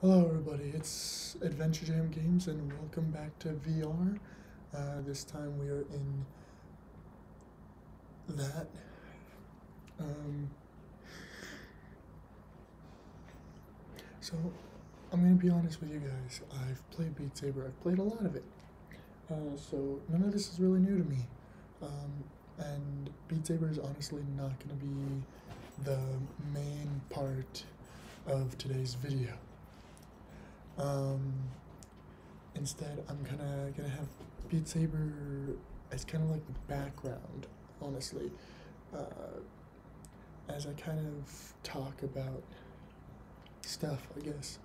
Hello, everybody. It's Adventure Jam Games, and welcome back to VR. Uh, this time we are in that. Um, so, I'm gonna be honest with you guys. I've played Beat Saber. I've played a lot of it. Uh, so none of this is really new to me. Um, and Beat Saber is honestly not gonna be the main part of today's video. Um, instead, I'm gonna gonna have Beat Saber as kind of like the background, honestly, uh, as I kind of talk about stuff, I guess.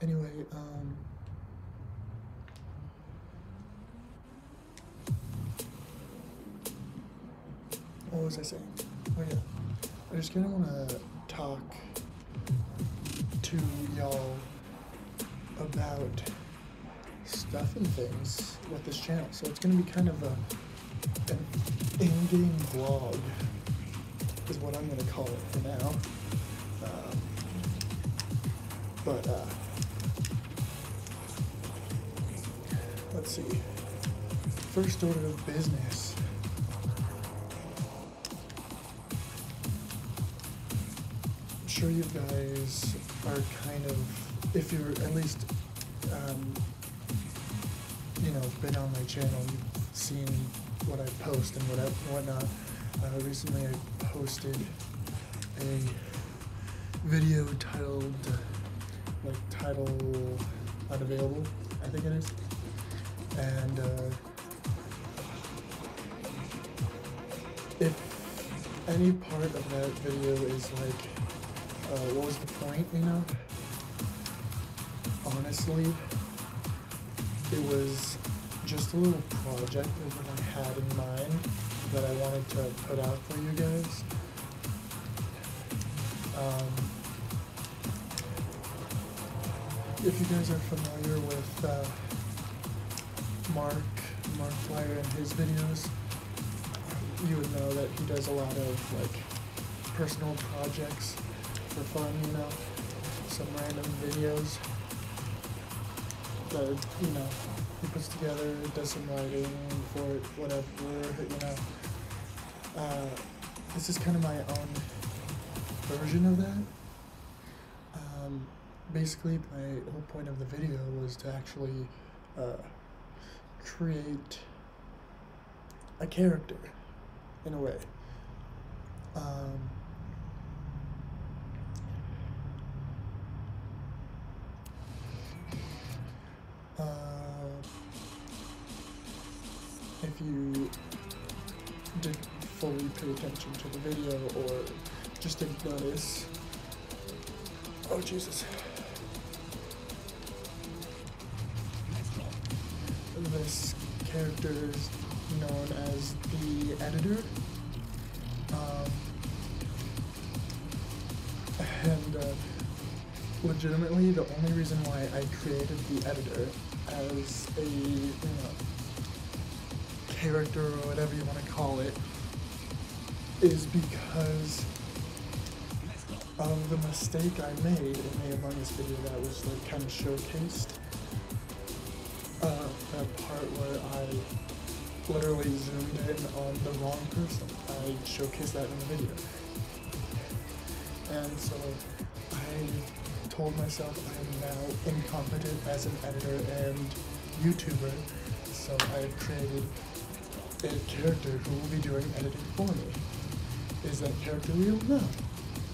Anyway, um, what was I saying? Oh yeah, I just kind of want to talk to y'all about stuff and things with this channel. So it's going to be kind of a an in-game vlog is what I'm going to call it for now. Um, but uh, let's see. First order of business. Sure you guys are kind of, if you're at least, um, you know, been on my channel, you've seen what I post and what I, whatnot. Uh, recently, I posted a video titled, uh, like, title unavailable, I think it is. And uh, if any part of that video is like, uh, what was the point, you know? Honestly, it was just a little project that I had in mind that I wanted to put out for you guys. Um, if you guys are familiar with uh, Mark, Mark Flyer and his videos, you would know that he does a lot of like personal projects for fun, you know, some random videos that, you know, he puts together, does some writing for it, whatever, you know. Uh, this is kind of my own version of that. Um, basically, my whole point of the video was to actually uh, create a character, in a way. Um, uh, if you didn't fully pay attention to the video or just didn't notice. Oh, Jesus. This character is known as the editor. Um, and uh, legitimately, the only reason why I created the editor as a, you know, character or whatever you want to call it is because of the mistake I made in the Among Us video that was like kind of showcased. Uh, that part where I literally zoomed in on the wrong person. I showcased that in the video. And so I told myself I am now incompetent as an editor and YouTuber, so I created a character who will be doing editing for me. Is that character real? No.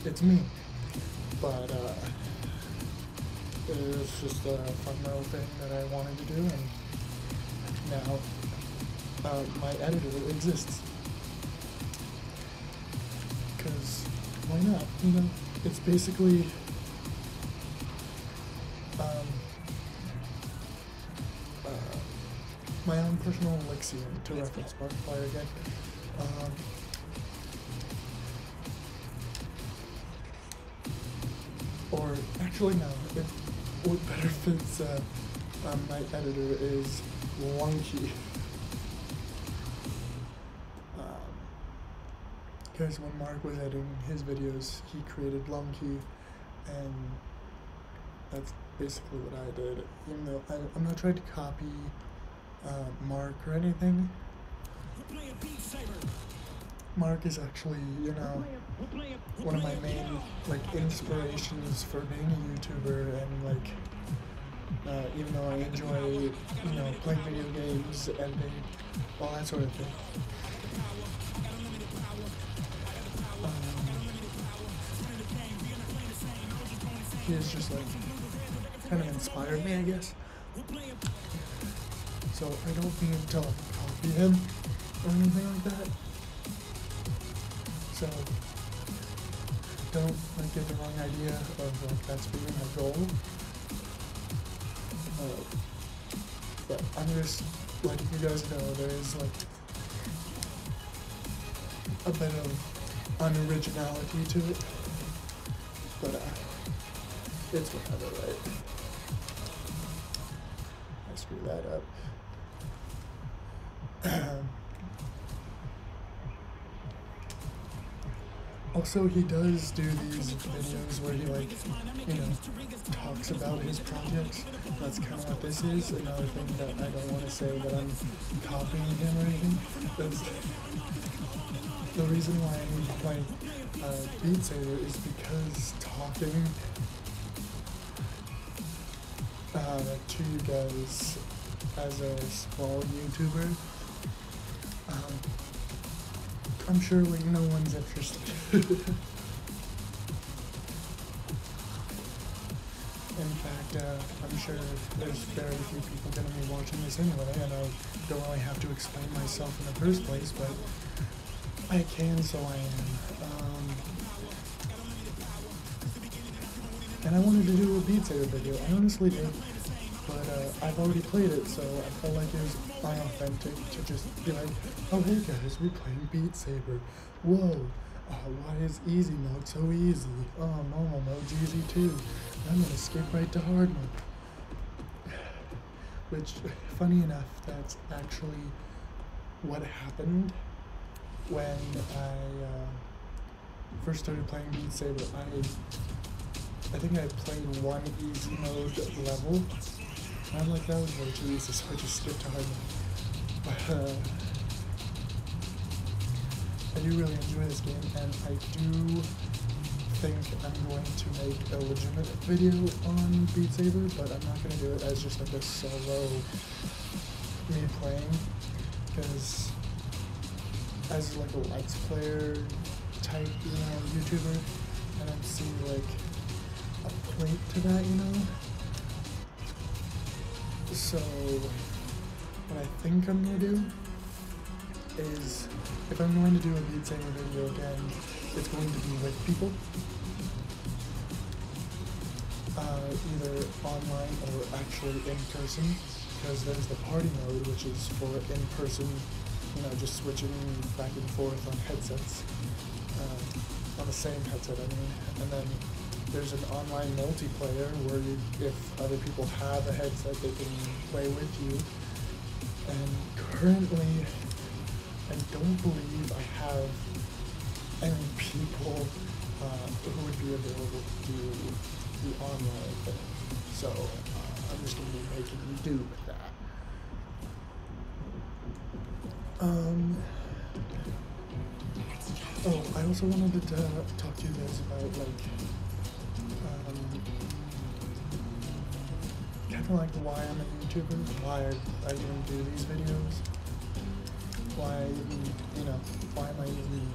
It's me. But uh, it was just a fun little thing that I wanted to do, and now uh, my editor exists. Because why not? You know, it's basically elixir to reference Markiplier again. Um, or actually no, it, what better fits uh, um, my editor is Wonky. because when Mark was editing his videos, he created Lumkey, and that's basically what I did. Even though I, I'm not trying to copy uh, Mark or anything. Mark is actually, you know, one of my main like inspirations for being a YouTuber and like uh, even though I enjoy, you know, playing video games, editing, all that sort of thing. Um, he has just like kind of inspired me, I guess. So I don't mean to like, copy him or anything like that. So don't like get the wrong idea of like that's being my goal. Uh, but I'm just letting you guys know there is like a bit of unoriginality to it. But uh, it's whatever, right? I screw that up. Also, he does do these videos where he like, you know, talks about his projects. That's kind of what this is. Another thing that I don't want to say that I'm copying him or anything. That's the reason why I need to play uh, Beat Saber is because talking uh, to you guys as a small YouTuber. Um, I'm sure like no one's interested. In fact, uh, I'm sure there's very few people going to be watching this anyway, and I don't really have to explain myself in the first place, but I can, so I am. Um, and I wanted to do a Beat Saber video. I honestly did but uh, I've already played it, so I felt like it was authentic to just be like, oh hey guys, we're playing Beat Saber. Whoa, uh, why is easy mode so easy? Oh, normal mode's easy too. I'm gonna skip right to hard mode. Which, funny enough, that's actually what happened when I uh, first started playing Beat Saber. I I think I played one easy mode level I'm like, that was way too easy, so I just skipped to hard But, uh, I do really enjoy this game, and I do think I'm going to make a legitimate video on Beat Saber, but I'm not going to do it as just like a solo me playing, because as like a Let's Player type, you know, YouTuber, I don't see like a point to that, you know? So, what I think I'm gonna do is, if I'm going to do a Beat video again, it's going to be with people. Uh, either online or actually in person, because there's the party mode, which is for in person, you know, just switching back and forth on headsets, uh, on the same headset, I mean, and then there's an online multiplayer where you, if other people have a headset, they can play with you. And currently, I don't believe I have any people uh, who would be available to do the online thing. So uh, I'm just going to be making do with that. Um, oh, I also wanted to talk to you guys about like kind of like why I'm a YouTuber, why I, I even do these videos, why I even, you know, why am I even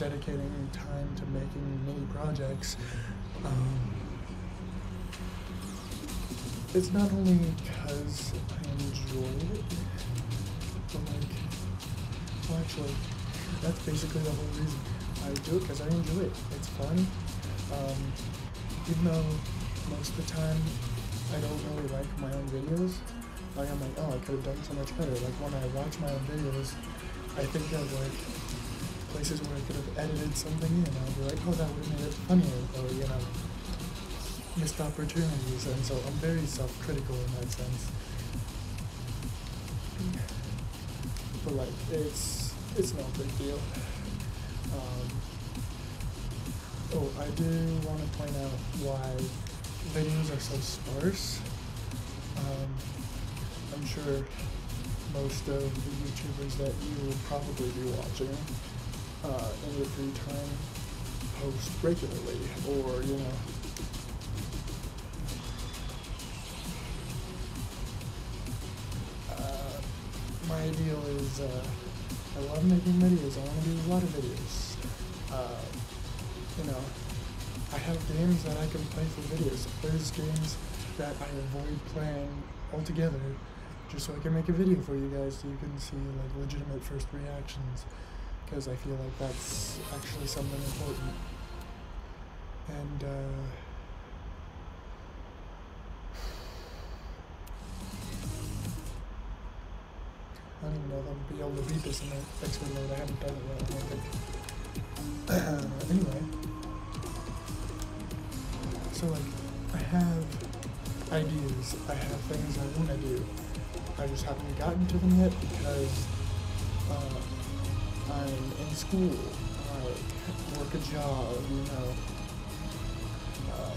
dedicating time to making mini projects. Um, it's not only because I enjoy it, but like, well actually, that's basically the whole reason. I do it because I enjoy it. It's fun. Um, even though most of the time I don't really like my own videos. Like I'm like, oh, I could have done so much better. Like when I watch my own videos, I think of like places where I could have edited something in. I'll be like, oh, that would have made it funnier, or you know, missed opportunities. And so I'm very self-critical in that sense. But like, it's it's no big deal. Um, oh, I do want to point out why videos are so sparse. Um, I'm sure most of the YouTubers that you will probably be watching uh, in your free time post regularly, or you know. Uh, my ideal is uh, I love making videos. I want to do a lot of videos. Uh, you know, I have games that I can play for videos. There's games that I avoid playing altogether just so I can make a video for you guys so you can see like legitimate first reactions because I feel like that's actually something important. And uh, I don't even know if I'll be able to beat this in the X-Men mode. I haven't done it yet, I don't think. anyway. So like, I have ideas. I have things I want to do. I just haven't gotten to them yet because uh, I'm in school. I work a job, you know. Uh,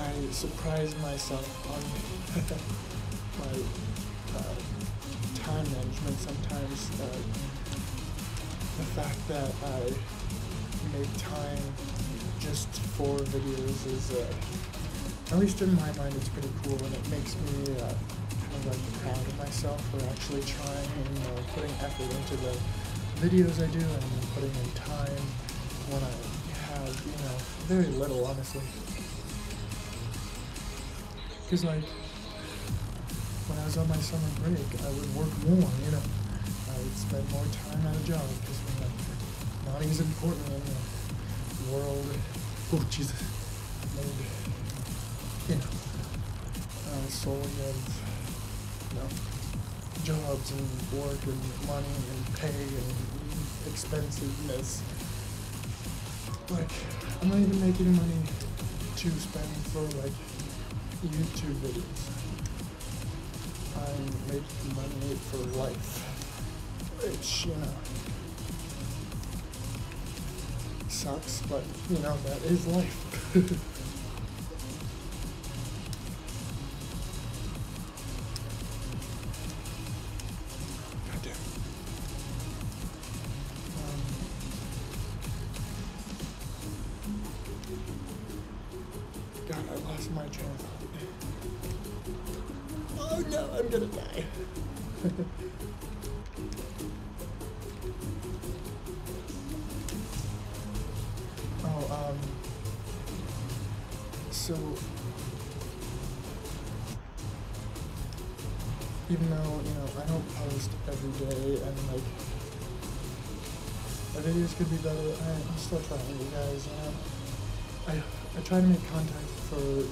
I surprise myself on my uh, time management sometimes. Uh, the fact that I make time just for videos is, uh, at least in my mind, it's pretty cool, and it makes me uh, kind of like proud of myself for actually trying and uh, putting effort into the videos I do and putting in time when I have, you know, very little, honestly. Because, like, when I was on my summer break, I would work more, you know. I would spend more time at a job because we're money is important in the world. Oh, Jesus. You know, uh, solely of, you know, jobs and work and money and pay and expensiveness. Like, I'm not even making money to spend for, like, YouTube videos. I'm making money for life. Which, you know, sucks, but, you know, that is life. My train. Oh no, I'm gonna die. oh, um. So. Even though, you know, I don't post every day and like. My videos could be better, I, I'm still trying, you guys, you know. I, I try to make content for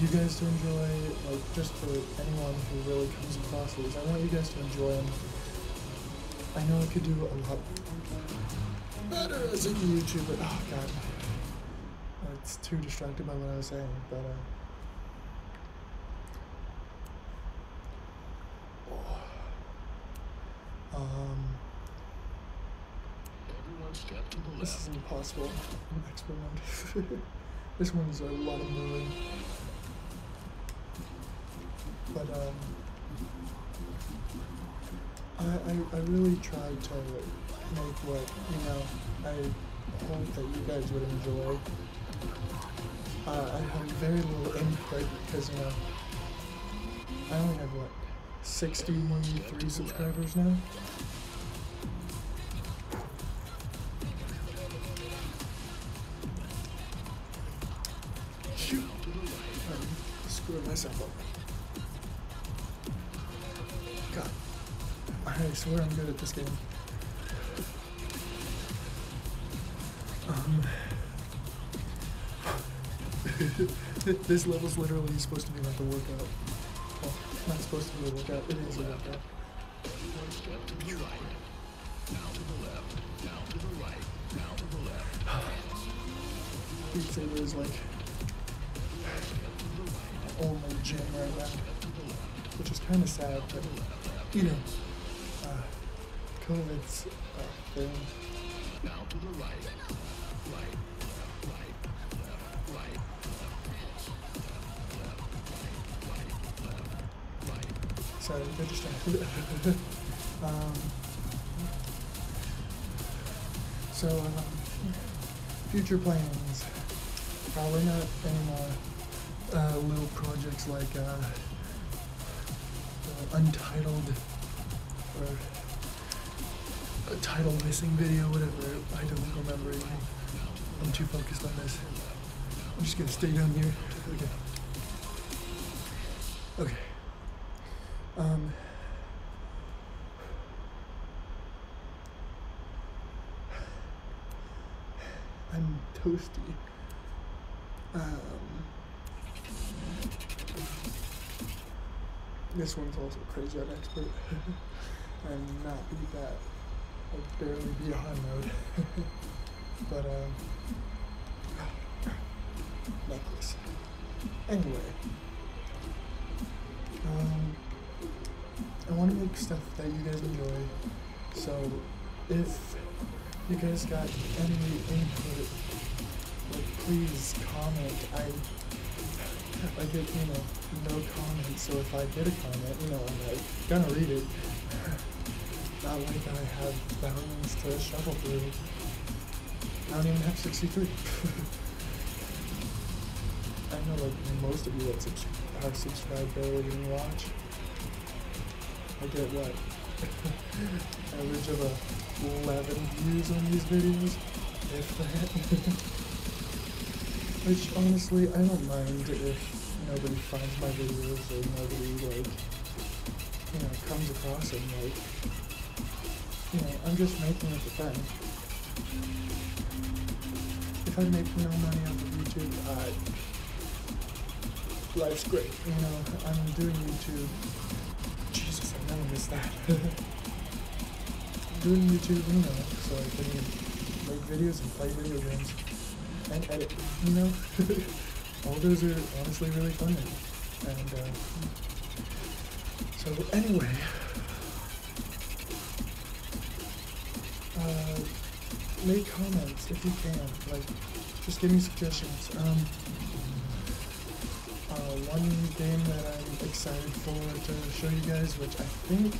you guys to enjoy, like just for anyone who really comes across these. I want you guys to enjoy them. I know I could do a lot better as a YouTuber. Oh god, it's too distracted by what I was saying, but uh. Um. Step to the This is impossible in expert mode. this one's a lot of moving. But um I, I, I really tried to make what, you know, I hope that you guys would enjoy. Uh, I have very little input because, you know, I only have what, 63 subscribers now? This game. Um, this level's literally supposed to be like a workout. Well, not supposed to be a workout, it is a workout. One step is like my only gym right now, which is kind of sad, but you know, COVID's uh, thing. Now to the right. Right. Sorry, I got distracted. um, so, um, future plans. Probably not any more uh, little projects like uh, uh, Untitled or a title missing video, whatever. I don't remember anything. I'm too focused on this. I'm just gonna stay down here. Okay. Okay. Um. I'm toasty. Um. This one's also crazy on expert. and not that. I barely hard mode. but um necklace. Anyway. Um I wanna make stuff that you guys enjoy. So if you guys got any input, like please comment. I I get, you know, no comments, so if I get a comment, you know, I'm like, gonna read it. Not like I have thousands to shuffle through. I don't even have 63. I know, like, most of you that subs- are subscribed barely even watch. I get what? Average of uh, 11 views on these videos, if that. Which honestly, I don't mind if nobody finds my videos or nobody like, you know, comes across them. Like, you know, I'm just making it for fun. If I make no money off of YouTube, I life's great. You know, I'm doing YouTube. Jesus, I never miss that. doing YouTube, you know, so I can make videos and play video games and edit, you know? All those are honestly really fun. And, uh, so anyway, make comments if you can. Like, just give me suggestions. Um, uh, one game that I'm excited for to show you guys, which I think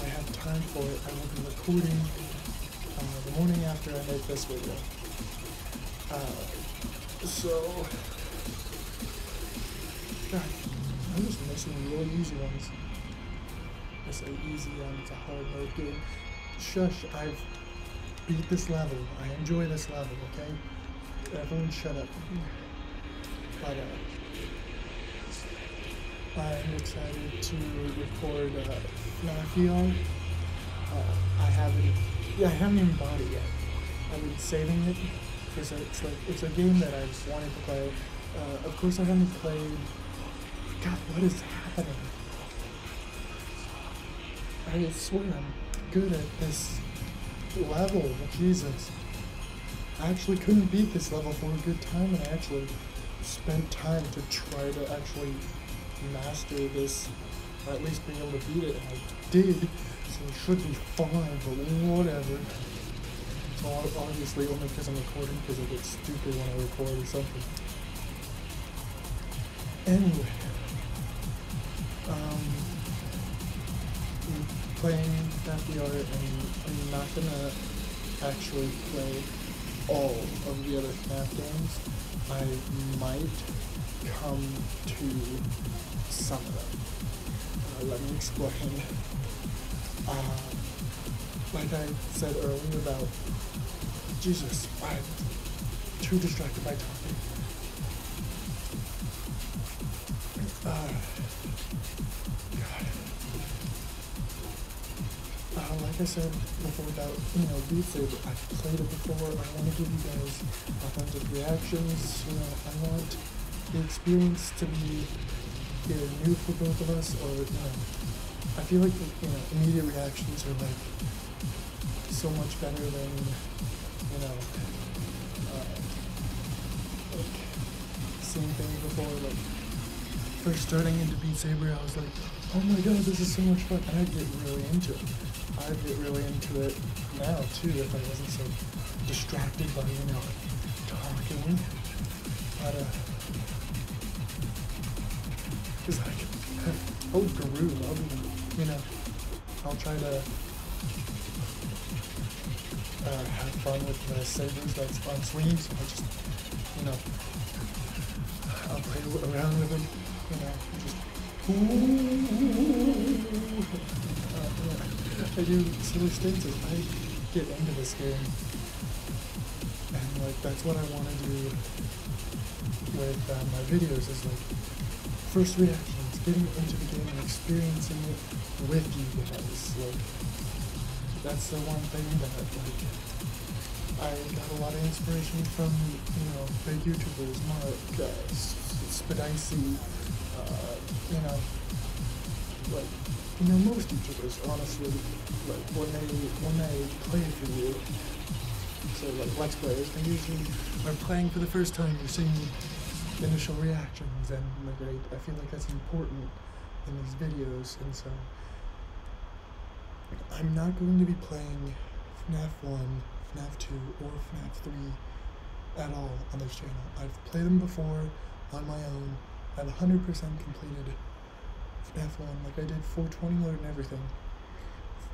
I have time for it, I will be recording uh, the morning after I make this video. Uh, so, God, I'm just missing really easy ones. I say easy and it's a hard mode game. Shush, I've beat this level. I enjoy this level, okay? Everyone shut up. But, uh, I'm excited to record uh, FNAF uh, I haven't, yeah, I haven't even bought it yet. I've been saving it because it's like it's a game that I've wanted to play. Uh, of course, I haven't played. God, what is happening? I swear I'm good at this level. Jesus, I actually couldn't beat this level for a good time, and I actually spent time to try to actually master this, or at least be able to beat it, and I did. So it should be fine, but whatever. Ob- obviously only because I'm recording, because I get stupid when I record or something. Anyway, um, I'm playing FNAF and I'm not gonna actually play all of the other FNAF games. I might come to some of them. Uh, let me explain. Uh, like I said earlier about Jesus, I'm too distracted by talking. Like I said before about, you know, Beat Saber, I've played it before. I want to give you guys authentic reactions. You know, I want the experience to be either new for both of us or, you know, I feel like, you know, immediate reactions are like so much better than, you know, uh, like seeing things before. Like first starting into Beat Saber, I was like, oh my god, this is so much fun, and I get really into it. I I'd get really into it now too if I wasn't so distracted by you know talking. But uh, cause like oh Guru, I'll be, you know, I'll try to uh, have fun with the sabers that's on sleeves. I'll just you know I'll play around with them, you know, just yeah. I do silly stances. I get into this game, and like that's what I want to do with uh, my videos. Is like first reactions, getting into the game and experiencing it with you guys. Like that's the one thing that like I got a lot of inspiration from you know big YouTubers, Mark, uh, Spidicy, uh, you know, like you know most YouTubers honestly, like when they when they play for you. So like Let's Players, they usually are playing for the first time. You're seeing initial reactions, and like I, I feel like that's important in these videos, and so I'm not going to be playing FNAF 1, FNAF 2, or FNAF 3 at all on this channel. I've played them before on my own. I've 100% completed FNAF 1, like I did 420 mode and everything.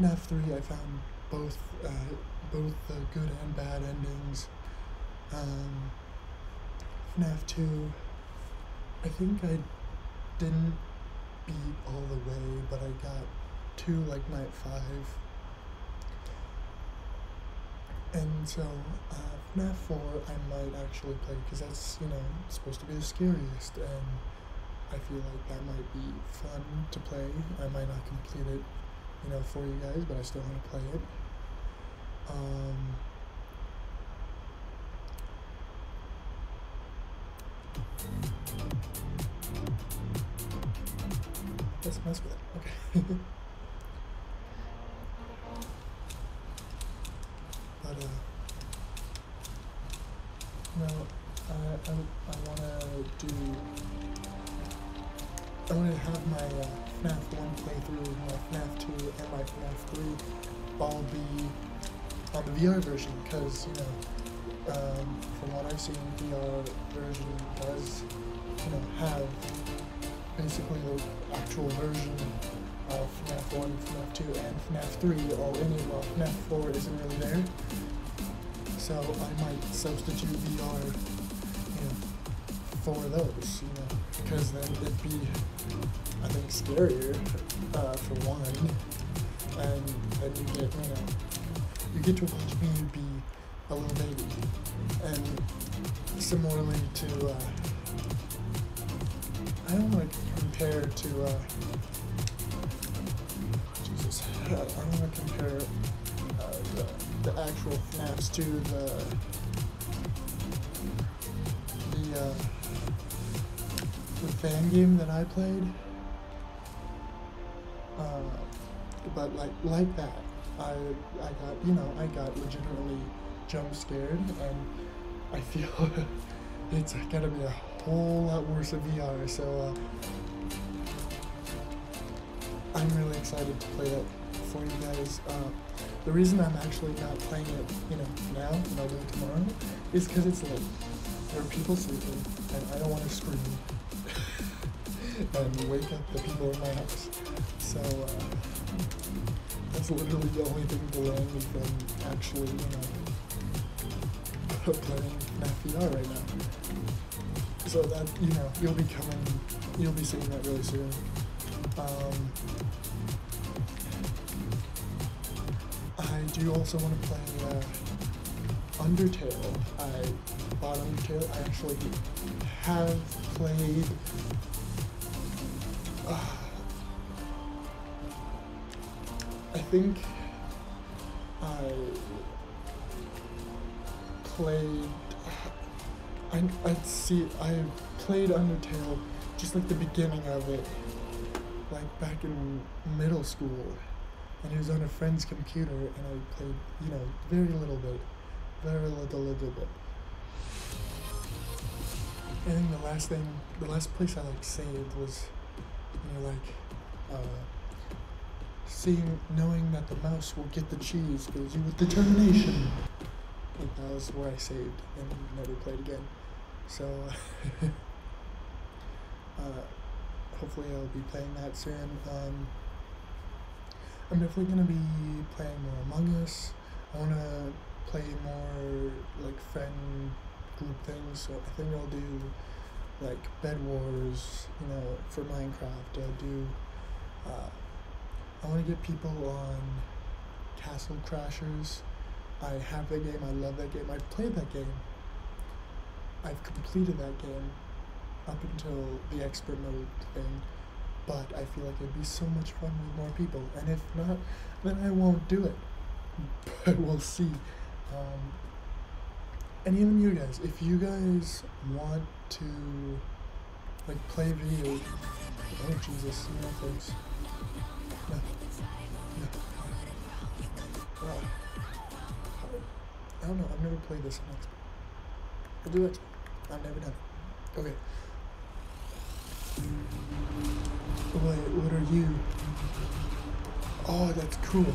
FNAF 3, I found both uh, both the good and bad endings. Um, FNAF 2, I think I didn't beat all the way, but I got to like night 5. And so, uh, FNAF 4 I might actually play because that's, you know, supposed to be the scariest, and I feel like that might be fun to play. I might not complete it, you know, for you guys, but I still want to play it. Um, let's mess with it. Okay. but uh, no, I I, I want to do. I want to have my uh, FNAF 1 playthrough, my FNAF 2, and my FNAF 3 all be on the VR version because, you know, um, from what I've seen, the VR version does, you know, have basically the actual version of FNAF 1, FNAF 2, and FNAF 3 all in it, while FNAF 4 isn't really there. So I might substitute VR, you know, for those, you know, because then it'd be, I think, scarier uh, for one, and then you get, you know, you get to watch me be a little baby, and similarly to, uh, I don't want to compare to, uh, Jesus, I don't want to compare uh, the, the actual FNAFs to the, the, uh, the fan game that I played. Uh, but like like that, I I got you know I got legitimately jump scared, and I feel it's gonna be a whole lot worse in VR. So uh, I'm really excited to play that for you guys. Uh, the reason I'm actually not playing it, you know, now and I'll do it tomorrow, is because it's late. There are people sleeping, and I don't want to scream and wake up the people in my house. So uh, that's literally the only thing delaying me from actually, you know, playing VR right now. So that you know, you'll be coming, you'll be seeing that really soon. Um, I do also want to play uh, Undertale. I bought Undertale. I actually have played. I think I played. I I see. I played Undertale just like the beginning of it, like back in middle school, and it was on a friend's computer, and I played, you know, very little bit, very little, little bit. I think the last thing, the last place I like saved was, you know, like, uh, seeing, knowing that the mouse will get the cheese fills you with determination. Like that was where I saved and never played again. So, uh, hopefully I'll be playing that soon. Um, I'm definitely gonna be playing more Among Us. I wanna play more like friend group things. So I think I'll do like Bed Wars, you know, for Minecraft. I'll do. Uh, I want to get people on Castle Crashers. I have that game. I love that game. I've played that game. I've completed that game up until the expert mode thing, but I feel like it'd be so much fun with more people. And if not, then I won't do it. But we'll see. Um, and even you guys, if you guys want to like play video, oh Jesus, no thanks. No, no. Uh, I don't know. I've never played this on. I'll do it. I've never done it. Okay. What? What are you? Oh, that's cool.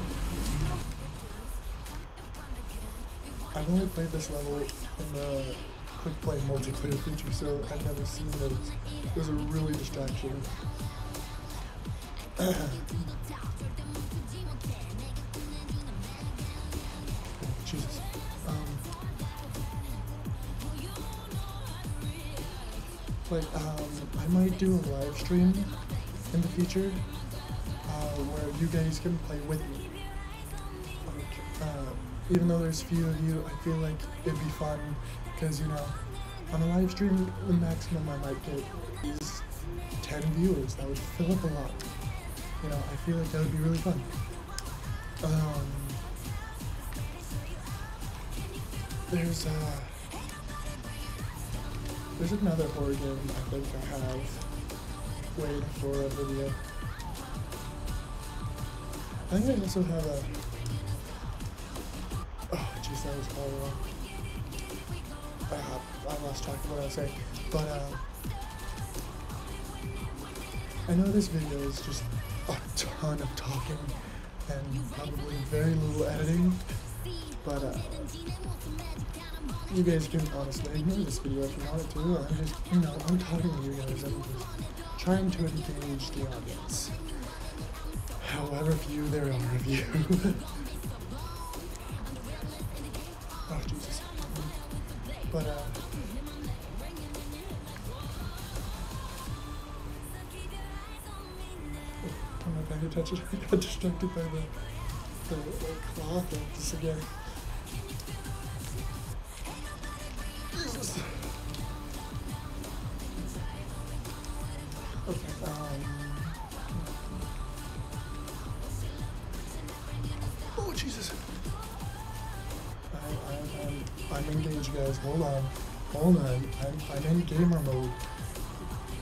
I've only played this level in the quick play multiplayer feature, so I've never seen those. Those are really distraction. Jesus. Um, but um, I might do a live stream in the future uh, where you guys can play with me. Even though there's few of you, I feel like it'd be fun because you know, on a live stream, the maximum I might get is 10 viewers. That would fill up a lot. You know, I feel like that would be really fun. Um, there's uh, there's another horror game I think I have waiting for a video. I think I also have a. Uh, I lost track of what I was saying. But, uh, I know this video is just a ton of talking and probably very little editing, but, uh, you guys can honestly ignore this video if you wanted to. I'm just, you know, I'm talking to you guys. I'm just trying to engage the audience. However few there are of you. attention. I got distracted by the, the, the cloth this again. Jesus. Okay, um. Oh, Jesus. I, I, I'm, I'm engaged, guys. Hold on. Hold on. I'm, I'm in gamer mode.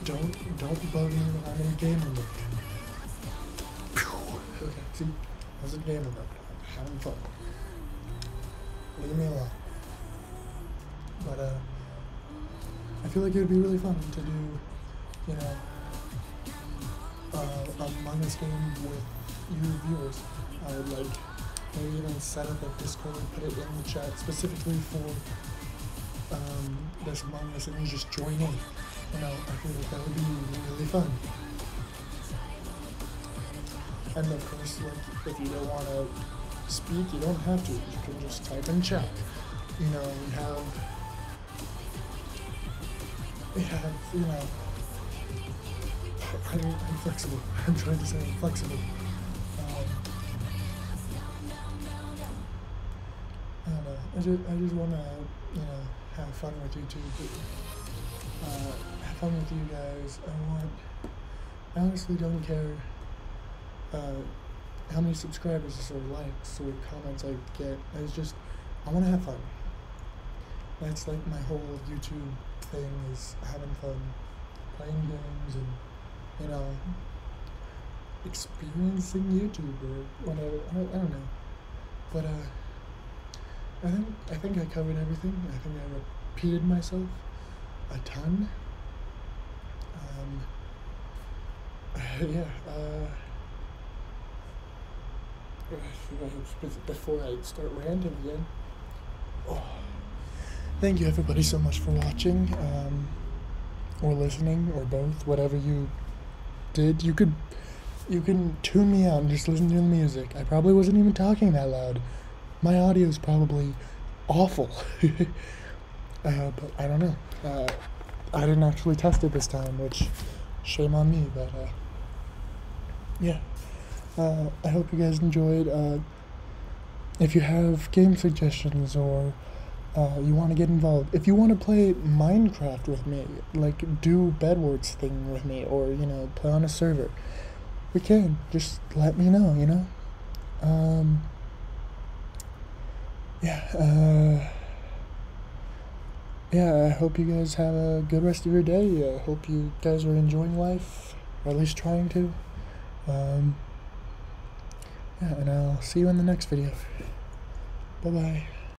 Don't, don't bug me when I'm in gamer mode. Okay, see? Gamer mode. I'm having fun. Leave me alone. But, uh, I feel like it would be really fun to do, you know, uh, Among Us game with you viewers. I would like maybe even set up a Discord and put it in the chat specifically for um, this Among Us and you just join in. You know, I feel like that would be really fun. And of course, like if you don't want to speak, you don't have to. You can just type and chat. You know, we have we have, you know, I'm, I'm flexible. I'm trying to say I'm flexible. Um, I. I just, I just want to, you know, have fun with you uh, have fun with you guys. I want. I honestly don't care uh, how many subscribers or likes or comments I get. It's just I want to have fun. That's like my whole YouTube thing is having fun, playing games, and you know, experiencing YouTube or whatever. I, I don't know, but uh, I think I think I covered everything. I think I repeated myself a ton. Um, yeah. Uh, before I start ranting again. Oh. Thank you, everybody, so much for watching, um, or listening, or both, whatever you did. You could, you can tune me out and just listen to the music. I probably wasn't even talking that loud. My audio is probably awful. uh, but I don't know. Uh, I didn't actually test it this time, which shame on me. But uh, yeah, uh, I hope you guys enjoyed. Uh, if you have game suggestions or uh, you want to get involved, if you want to play Minecraft with me, like do Bedwars thing with me, or you know play on a server, we can. Just let me know. You know. Um, yeah. Uh, yeah, I hope you guys have a good rest of your day. I hope you guys are enjoying life, or at least trying to. Um, yeah, and I'll see you in the next video. Bye bye.